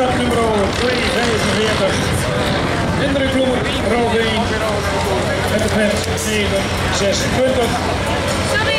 start nummer 245. Hendrik Bloemer, rood 1. Met de vent 7, 6 punten.